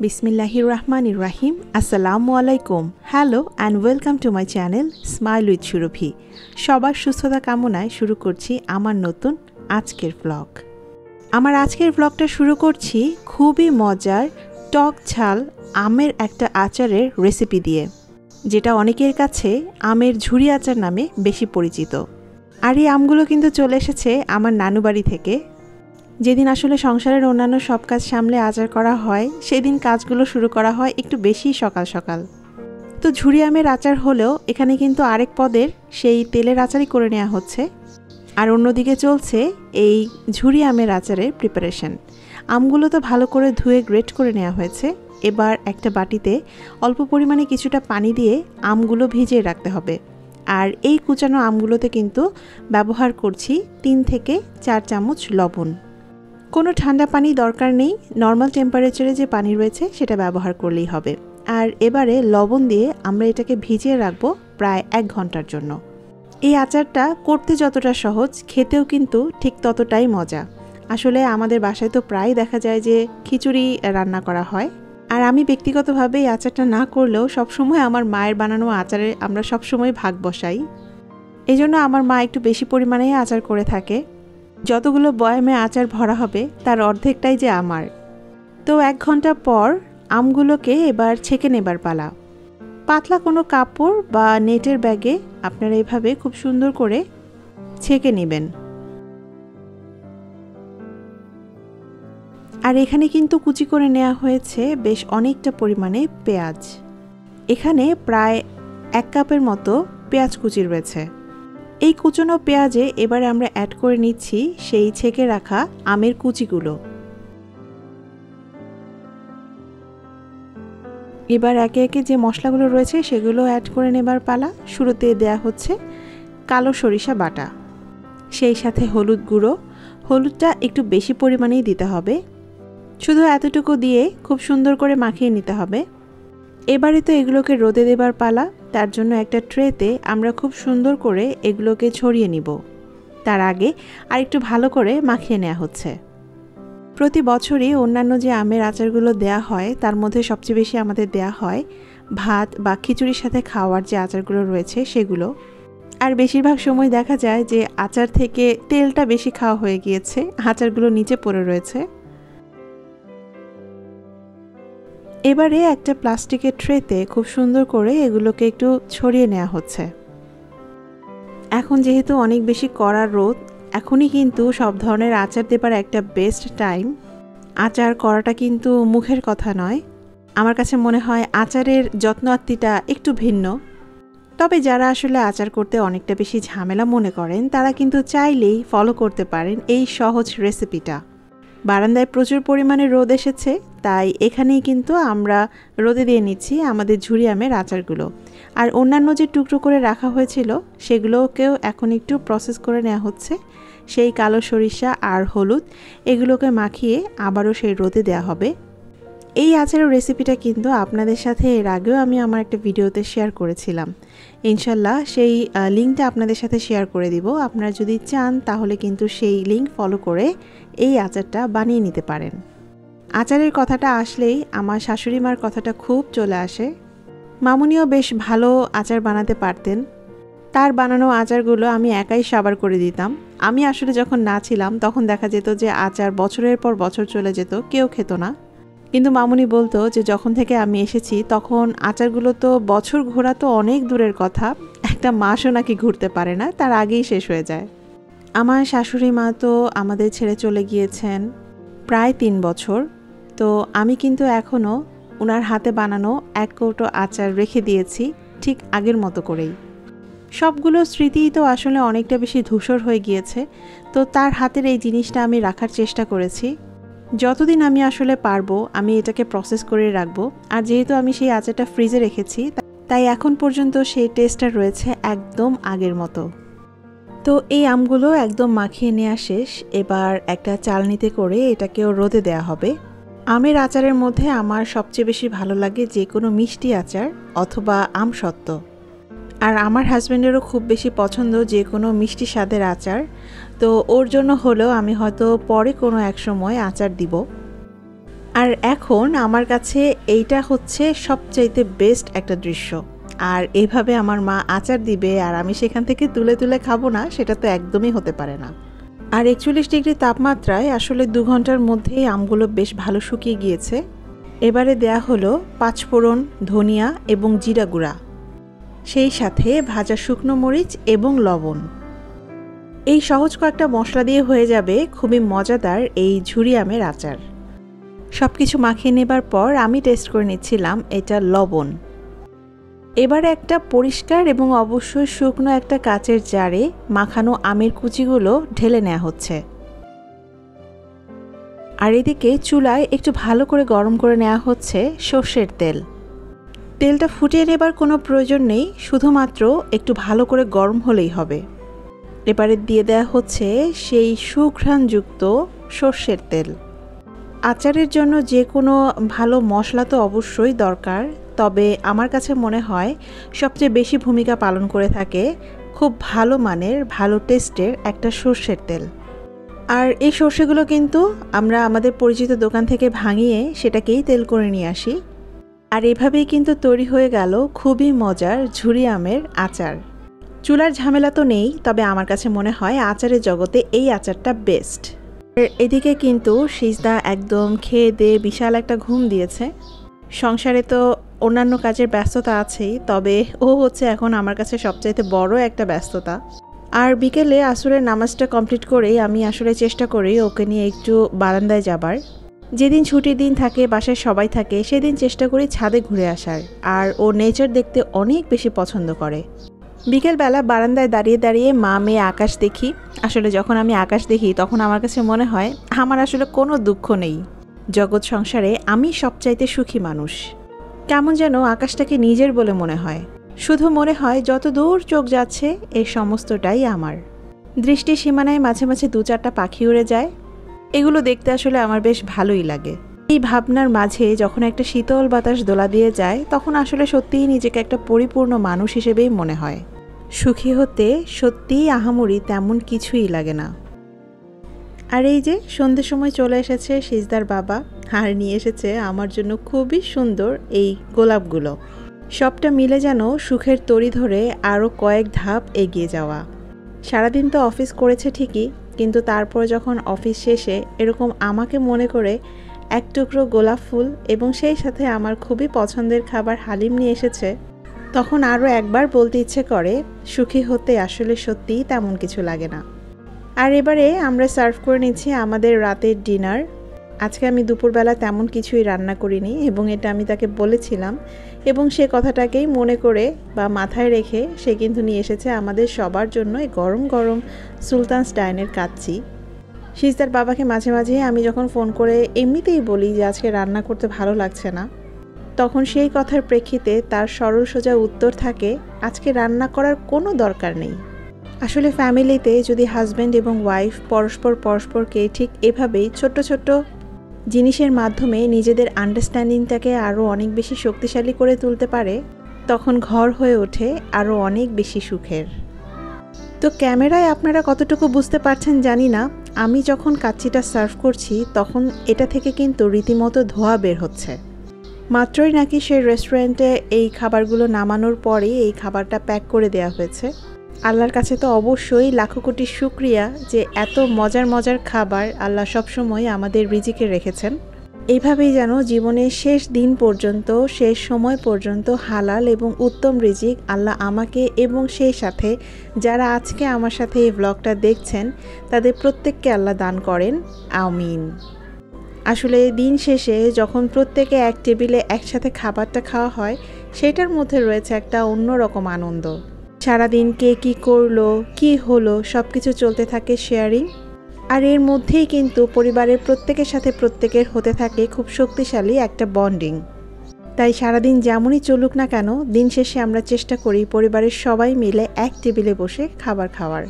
বিসমিল্লাহির রহমান রাহিম। আসসালামু আলাইকুম। Hello and welcome to my channel smile with Surabhi সবার সুস্থতা কামনায় শুরু করছি আমার নতুন আজকের ব্লগ আমার আজকের ব্লগটা শুরু করছি খুবই মজার টক ঝাল আমের একটা আচারের রেসিপি দিয়ে, যেটা অনেকের কাছে আমের ঝুড়ি আচার নামে বেশি পরিচিত। আর এই আমগুলো কিন্তু চলে এসেছে আমার নানু বাড়ি থেকে যেদিন আসলে সংসারের অন্যান্য সব কাজ সামলে আচার করা হয়, সেদিন কাজগুলো শুরু করা হয় একটু বেশি সকাল সকাল। তো ঝুড়ি আমের আচার হলেও এখানে কিন্তু আরেক পদের সেই তেলের আচারই করে নেওয়া হচ্ছে। আর অন্যদিকে চলছে এই ঝুড়ি আমের আচারের প্রিপারেশন আমগুলো তো ভালো করে ধুয়ে গ্রেট করে নেওয়া হয়েছে। এবার একটা বাটিতে অল্প পরিমাণে কিছুটা পানি দিয়ে আমগুলো ভিজিয়ে রাখতে হবে। আর এই কুচানো আমগুলোতে কিন্তু ব্যবহার করছি তিন থেকে চার চামচ লবণ। কোনো ঠান্ডা পানি দরকার নেই নর্মাল টেম্পারেচারে যে পানি রয়েছে সেটা ব্যবহার করলেই হবে। আর এবারে লবণ দিয়ে আমরা এটাকে ভিজিয়ে রাখব প্রায় এক ঘণ্টার জন্য। এই আচারটা করতে যতটা সহজ, খেতেও কিন্তু ঠিক ততটাই মজা। আসলে আমাদের বাসায় তো প্রায় দেখা যায় যে খিচুড়ি রান্না করা হয়। আর আমি ব্যক্তিগতভাবে এই আচারটা না করলেও সবসময় আমার মায়ের বানানো আচারে আমরা সবসময় ভাগ বসাই। এই জন্য আমার মা একটু বেশি পরিমাণেই আচার করে থাকে। যতগুলো বয়ামে আচার ভরা হবে, তার অর্ধেকটাই যে আমার। তো এক ঘণ্টা পর আমগুলোকে এবার ছেঁকে নেবার পালা। পাতলা কোনো কাপড় বা নেটের ব্যাগে আপনারা এভাবে খুব সুন্দর করে ছেঁকে নেবেন। আর এখানে কিন্তু কুচি করে নেওয়া হয়েছে বেশ অনেকটা পরিমাণে পেঁয়াজ। এখানে প্রায় এক কাপের মতো পেঁয়াজ কুচি রয়েছে। এই কুচনো পেঁয়াজে এবারে আমরা অ্যাড করে নিচ্ছি সেই ছেঁকে রাখা আমের কুচিগুলো। এবার একে একে যে মশলাগুলো রয়েছে সেগুলো অ্যাড করে নেবার পালা। শুরুতে দেয়া হচ্ছে কালো সরিষা বাটা। সেই সাথে হলুদ গুঁড়ো। হলুদটা একটু বেশি পরিমাণেই দিতে হবে। শুধু এতটুকু দিয়ে খুব সুন্দর করে মাখিয়ে নিতে হবে। এবারে তো এগুলোকে রোদে দেবার পালা। তার জন্য একটা ট্রেতে আমরা খুব সুন্দর করে এগুলোকে ছড়িয়ে নিব। তার আগে আর একটু ভালো করে মাখিয়ে নেওয়া হচ্ছে। প্রতি বছরই অন্যান্য যে আমের আচারগুলো দেয়া হয়, তার মধ্যে সবচেয়ে বেশি আমাদের দেয়া হয় ভাত বা খিচুড়ির সাথে খাওয়ার যে আচারগুলো রয়েছে সেগুলো। আর বেশিরভাগ সময় দেখা যায় যে আচার থেকে তেলটা বেশি খাওয়া হয়ে গিয়েছে, আচারগুলো নিচে পড়ে রয়েছে। এবারে একটা প্লাস্টিকের ট্রেতে খুব সুন্দর করে এগুলোকে একটু ছড়িয়ে নেওয়া হচ্ছে। এখন যেহেতু অনেক বেশি কড়া রোদ, এখনই কিন্তু সব ধরনের আচার দেবার একটা বেস্ট টাইম আচার করাটা কিন্তু মুখের কথা নয়। আমার কাছে মনে হয় আচারের যত্ন আত্মিটা একটু ভিন্ন। তবে যারা আসলে আচার করতে অনেকটা বেশি ঝামেলা মনে করেন, তারা কিন্তু চাইলেই ফলো করতে পারেন এই সহজ রেসিপিটা বারান্দায় প্রচুর পরিমাণে রোদ এসেছে, তাই এখানেই কিন্তু আমরা রোদে দিয়ে নিচ্ছি আমাদের ঝুড়ি আমের আচারগুলো। আর অন্যান্য যে টুকরো করে রাখা হয়েছিল, সেগুলোকেও এখন একটু প্রসেস করে নেওয়া হচ্ছে। সেই কালো সরিষা আর হলুদ, এগুলোকে মাখিয়ে আবারও সেই রোদে দেওয়া হবে। এই আচারের রেসিপিটা কিন্তু আপনাদের সাথে এর আগেও আমি আমার একটা ভিডিওতে শেয়ার করেছিলাম। ইনশাল্লাহ সেই লিঙ্কটা আপনাদের সাথে শেয়ার করে দিব। আপনারা যদি চান তাহলে কিন্তু সেই লিঙ্ক ফলো করে এই আচারটা বানিয়ে নিতে পারেন। আচারের কথাটা আসলেই আমার শাশুড়ি মার কথাটা খুব চলে আসে। মামুনিও বেশ ভালো আচার বানাতে পারতেন। তার বানানো আচারগুলো আমি একাই সাবার করে দিতাম। আমি আসলে যখন না ছিলাম তখন দেখা যেত যে আচার বছরের পর বছর চলে যেত, কেউ খেত না। কিন্তু মামুনি বলতো যে যখন থেকে আমি এসেছি, তখন আচারগুলো তো বছর ঘোরা তো অনেক দূরের কথা, একটা মাসও নাকি ঘুরতে পারে না, তার আগেই শেষ হয়ে যায়। আমার শাশুড়ি মা তো আমাদের ছেড়ে চলে গিয়েছেন প্রায় তিন বছর, তো আমি কিন্তু এখনও ওনার হাতে বানানো এক কৌটো আচার রেখে দিয়েছি, ঠিক আগের মতো করেই। সবগুলো স্মৃতিই তো আসলে অনেকটা বেশি ধূসর হয়ে গিয়েছে, তো তার হাতের এই জিনিসটা আমি রাখার চেষ্টা করেছি। যতদিন আমি আসলে পারব, আমি এটাকে প্রসেস করে রাখব। আর যেহেতু আমি সেই আচারটা ফ্রিজে রেখেছি, তাই এখন পর্যন্ত সেই টেস্টটা রয়েছে একদম আগের মতো। তো এই আমগুলো একদম মাখিয়ে নেওয়া শেষ। এবার একটা চালনিতে করে এটাকেও রোদে দেওয়া হবে। আমের আচারের মধ্যে আমার সবচেয়ে বেশি ভালো লাগে যে কোনো মিষ্টি আচার অথবা আম সত্ত্ব আর আমার হাজব্যান্ডেরও খুব বেশি পছন্দ যে কোনো মিষ্টি স্বাদের আচার। তো ওর জন্য হলেও আমি হয়তো পরে কোনো এক সময় আচার দিব। আর এখন আমার কাছে এইটা হচ্ছে সবচাইতে বেস্ট একটা দৃশ্য। আর এভাবে আমার মা আচার দিবে আর আমি সেখান থেকে তুলে তুলে খাব না, সেটা তো একদমই হতে পারে না। আর একচল্লিশ ডিগ্রি তাপমাত্রায় আসলে দু ঘণ্টার মধ্যেই আমগুলো বেশ ভালো শুকিয়ে গিয়েছে। এবারে দেয়া হলো পাঁচফোড়ন ধনিয়া এবং জিরা গুঁড়া। সেই সাথে ভাজা শুকনো মরিচ এবং লবণ। এই সহজ কয়েকটা মশলা দিয়ে হয়ে যাবে খুবই মজাদার এই ঝুরি আমের আচার। সব কিছু মাখিয়ে নেবার পর আমি টেস্ট করে নিচ্ছিলাম এটা লবণ। এবারে একটা পরিষ্কার এবং অবশ্যই শুকনো একটা কাচের জারে মাখানো আমের কুচিগুলো ঢেলে নেওয়া হচ্ছে। আর এদিকে চুলায় একটু ভালো করে গরম করে নেওয়া হচ্ছে সর্ষের তেল। তেলটা ফুটিয়ে নেবার কোনো প্রয়োজন নেই, শুধুমাত্র একটু ভালো করে গরম হলেই হবে। এবারে দিয়ে দেওয়া হচ্ছে সেই সুঘ্রাণযুক্ত সর্ষের তেল। আচারের জন্য যে কোনো ভালো মশলা তো অবশ্যই দরকার, তবে আমার কাছে মনে হয় সবচেয়ে বেশি ভূমিকা পালন করে থাকে খুব ভালো মানের, ভালো টেস্টের একটা সর্ষের তেল। আর এই সর্ষেগুলো কিন্তু আমরা আমাদের পরিচিত দোকান থেকে ভাঙিয়ে সেটাকেই তেল করে নিয়ে আসি। আর এভাবেই কিন্তু তৈরি হয়ে গেল খুবই মজার ঝুরি আমের আচার। চুলার ঝামেলা তো নেই, তবে আমার কাছে মনে হয় আচারের জগতে এই আচারটা বেস্ট এদিকে কিন্তু সিজদা একদম খেয়ে দিয়ে বিশাল একটা ঘুম দিয়েছে। সংসারে তো অন্যান্য কাজের ব্যস্ততা আছেই, তবে ও হচ্ছে এখন আমার কাছে সবচাইতে বড় একটা ব্যস্ততা। আর বিকেলে আসরের নামাজটা কমপ্লিট করেই আমি আসলে চেষ্টা করি ওকে নিয়ে একটু বারান্দায় যাবার। যেদিন ছুটির দিন থাকে, বাসায় সবাই থাকে, সেদিন চেষ্টা করি ছাদে ঘুরে আসার। আর ও নেচার দেখতে অনেক বেশি পছন্দ করে। বিকেলবেলা বারান্দায় দাঁড়িয়ে দাঁড়িয়ে মা, মেয়ে, আকাশ দেখি। আসলে যখন আমি আকাশ দেখি, তখন আমার কাছে মনে হয়, আমার আসলে কোনো দুঃখ নেই। জগৎ সংসারে আমি সবচাইতে সুখী মানুষ। কেমন যেন আকাশটাকে নিজের বলে মনে হয়। শুধু মনে হয়, যত দূর চোখ যাচ্ছে এই সমস্তটাই আমার। দৃষ্টি সীমানায় মাঝে মাঝে দু চারটা পাখি উড়ে যায়। এগুলো দেখতে আসলে আমার বেশ ভালোই লাগে। এই ভাবনার মাঝে যখন একটা শীতল বাতাস দোলা দিয়ে যায়, তখন আসলে সত্যিই নিজেকে একটা পরিপূর্ণ মানুষ হিসেবেই মনে হয়। সুখী হতে সত্যিই আহামরি তেমন কিছুই লাগে না। আর এই যে সন্ধ্যের সময় চলে এসেছে সিজদার বাবা। আর নিয়ে এসেছে আমার জন্য খুবই সুন্দর এই গোলাপগুলো। সবটা মিলে যেন সুখের তরি ধরে আরও কয়েক ধাপ এগিয়ে যাওয়া। সারাদিন তো অফিস করেছে ঠিকই কিন্তু তারপর যখন অফিস শেষে এরকম আমাকে মনে করে এক টুকরো গোলাপ ফুল এবং সেই সাথে আমার খুবই পছন্দের খাবার হালিম নিয়ে এসেছে, তখন আরও একবার বলতে ইচ্ছে করে, সুখী হতে আসলে সত্যিই তেমন কিছু লাগে না। আর এবারে আমরা সার্ভ করে নিচ্ছি আমাদের রাতের ডিনার। আজকে আমি দুপুরবেলা তেমন কিছুই রান্না করিনি এবং এটা আমি তাকে বলেছিলাম এবং সে কথাটাকেই মনে করে বা মাথায় রেখে সে কিন্তু নিয়ে এসেছে আমাদের সবার জন্য এই গরম গরম সুলতানস ডাইনের কাচ্চি। সিজদার বাবাকে মাঝে মাঝে আমি যখন ফোন করে এমনিতেই বলি যে আজকে রান্না করতে ভালো লাগছে না, তখন সেই কথার প্রেক্ষিতে তার সরল সোজা উত্তর থাকে, আজকে রান্না করার কোনো দরকার নেই। আসলে ফ্যামিলিতে যদি হাজব্যান্ড এবং ওয়াইফ পরস্পর পরস্পরকে ঠিক এভাবেই ছোট্ট ছোট্ট জিনিসের মাধ্যমে নিজেদের আন্ডারস্ট্যান্ডিংটাকে আরও অনেক বেশি শক্তিশালী করে তুলতে পারে, তখন ঘর হয়ে ওঠে আরও অনেক বেশি সুখের। তো ক্যামেরায় আপনারা কতটুকু বুঝতে পারছেন জানি না, আমি যখন কাচ্চিটা সার্ভ করছি তখন এটা থেকে কিন্তু রীতিমতো ধোয়া বের হচ্ছে। মাত্রই নাকি সেই রেস্টুরেন্টে এই খাবারগুলো নামানোর পরেই এই খাবারটা প্যাক করে দেওয়া হয়েছে। আল্লাহর কাছে তো অবশ্যই লাখো কোটি শুক্রিয়া যে এত মজার মজার খাবার আল্লাহ সবসময় আমাদের রিজিকে রেখেছেন। এইভাবেই যেন জীবনের শেষ দিন পর্যন্ত, শেষ সময় পর্যন্ত হালাল এবং উত্তম রিজিক আল্লাহ আমাকে এবং সেই সাথে যারা আজকে আমার সাথে এই ব্লগটা দেখছেন, তাদের প্রত্যেককে আল্লাহ দান করেন। আমিন। আসলে দিন শেষে যখন প্রত্যেকে এক টেবিলে একসাথে খাবারটা খাওয়া হয়, সেটার মধ্যে রয়েছে একটা অন্যরকম আনন্দ। সারাদিন কে কি করল, কি হলো সব কিছু চলতে থাকে শেয়ারিং। আর এর মধ্যেই কিন্তু পরিবারের প্রত্যেকের সাথে প্রত্যেকের হতে থাকে খুব শক্তিশালী একটা বন্ডিং। তাই সারাদিন যেমনই চলুক না কেন, দিন শেষে আমরা চেষ্টা করি পরিবারের সবাই মিলে এক টেবিলে বসে খাবার খাওয়ার।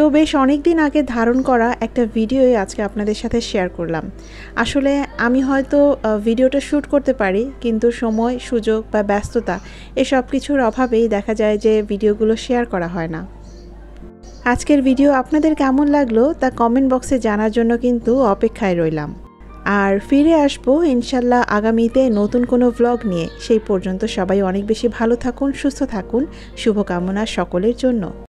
তো বেশ অনেক দিন আগে ধারণ করা একটা ভিডিওই আজকে আপনাদের সাথে শেয়ার করলাম। আসলে আমি হয়তো ভিডিওটা শ্যুট করতে পারি, কিন্তু সময়, সুযোগ বা ব্যস্ততা এসব কিছুর অভাবেই দেখা যায় যে ভিডিওগুলো শেয়ার করা হয় না। আজকের ভিডিও আপনাদের কেমন লাগল তা কমেন্ট বক্সে জানার জন্য কিন্তু অপেক্ষায় রইলাম। আর ফিরে আসব ইনশাল্লাহ আগামীতে নতুন কোনো ভ্লগ নিয়ে। সেই পর্যন্ত সবাই অনেক বেশি ভালো থাকুন, সুস্থ থাকুন, শুভকামনা সকলের জন্য।